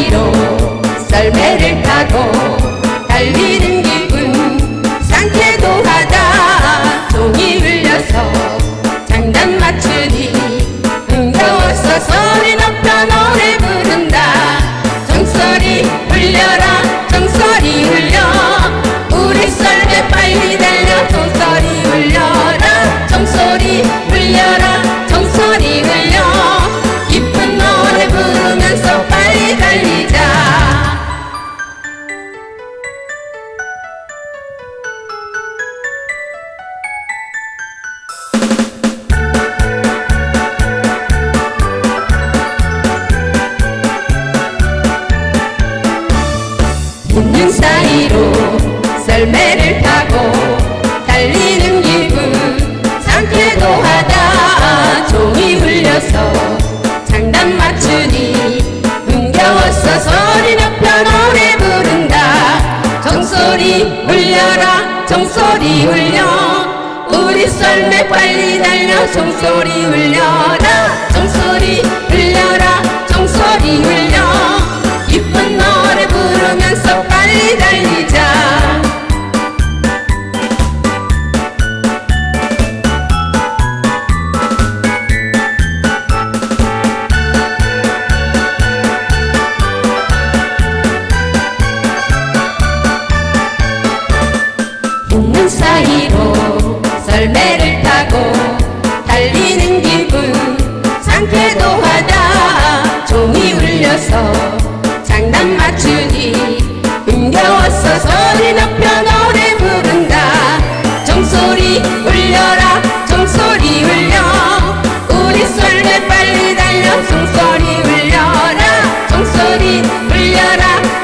사이로 썰매를 있는 사이로 썰매를 타고 달리는 기분. 상쾌도 하다 종이 울려서 장단 맞추니 흥겨워서 소리 높여 노래 부른다. 종소리 울려라 종소리 울려. 우리 썰매 빨리 달려 종소리 울려라 사이로 설매를 타고 달리는 기분. 상쾌도 하다. 종이 울려서 장난 맞추니 흥겨웠어 소리 높여 노래 부른다. 종소리 울려라 종소리 울려. 우리 설매 빨리 달려. 종소리 울려라 종소리 울려라.